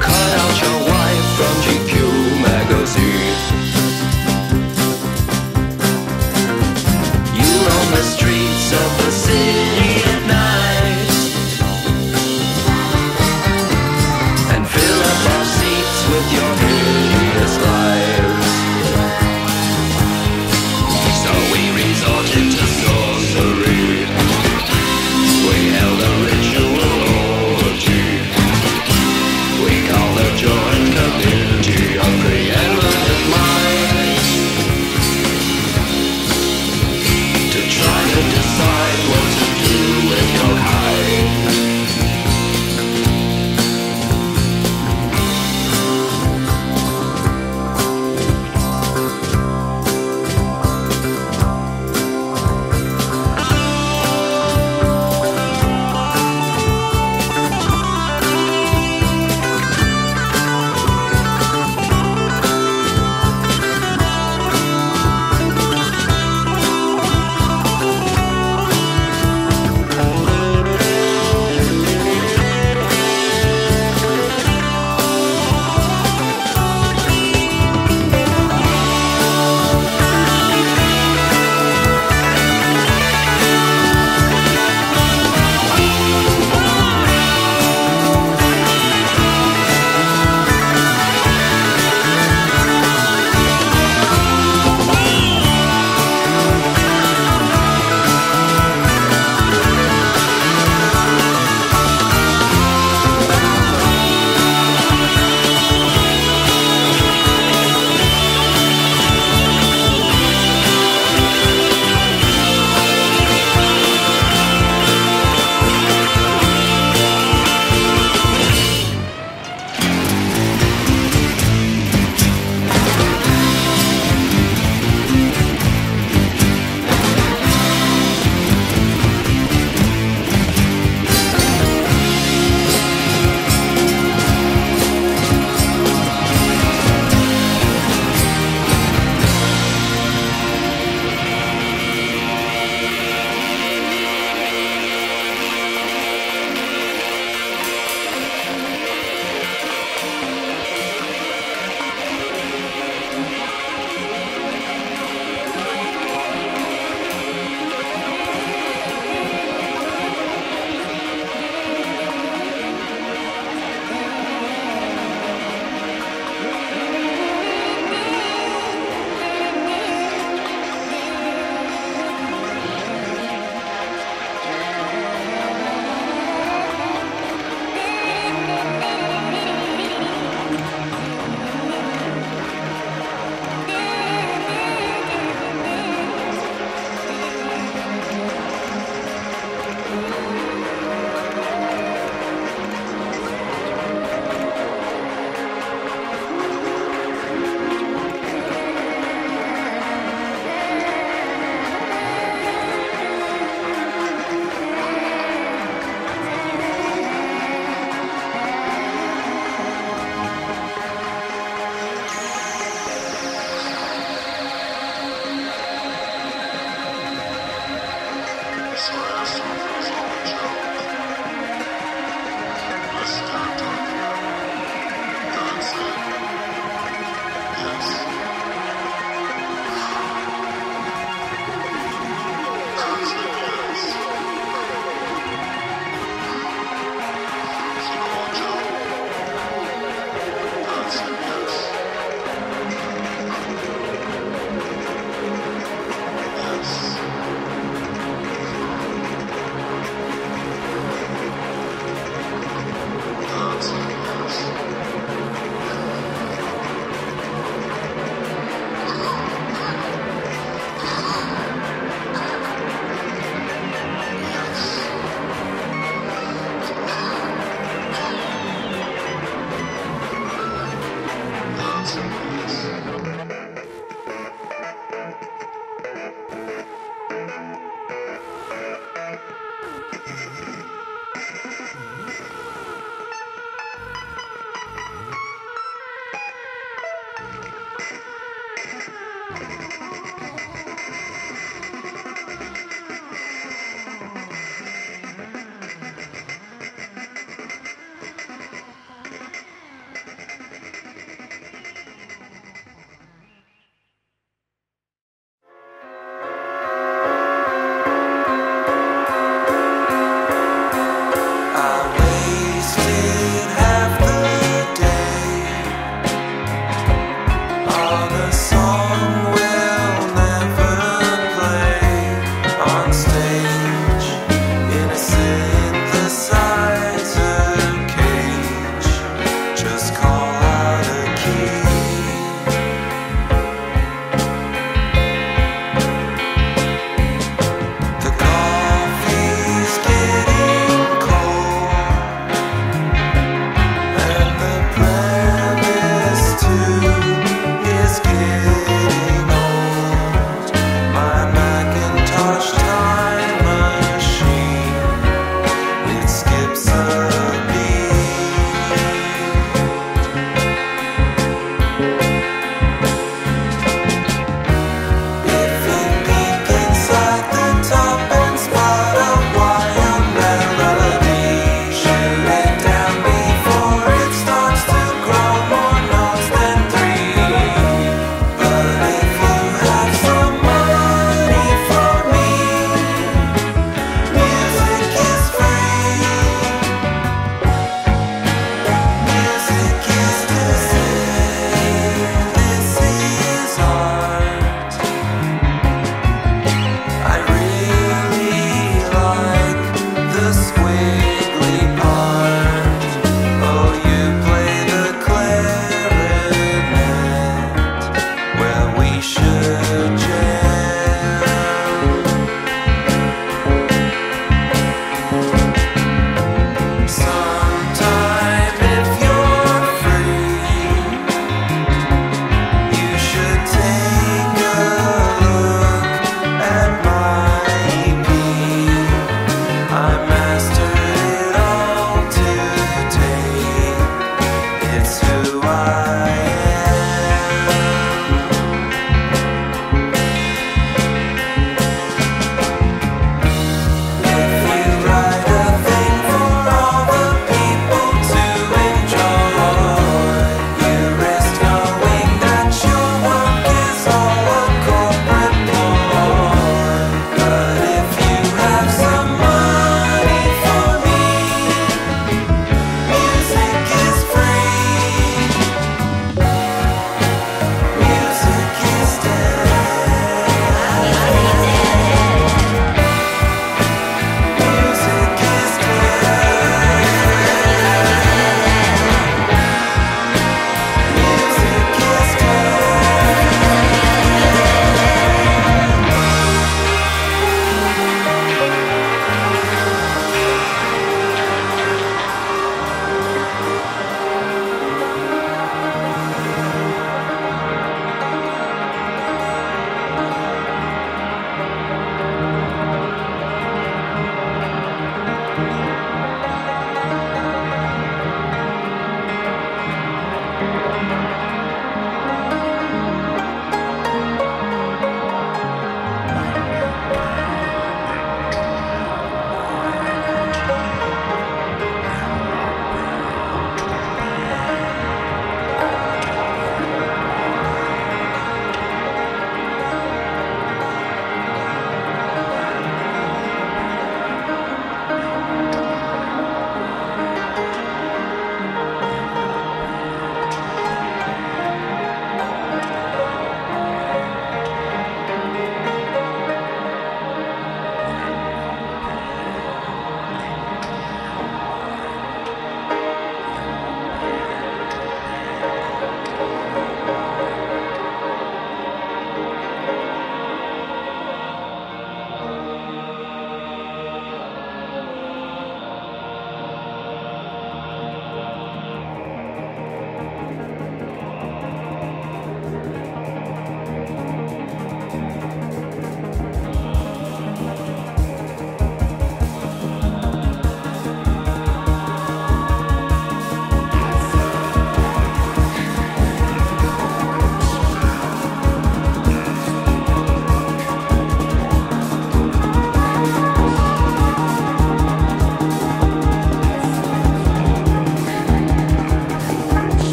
cut out your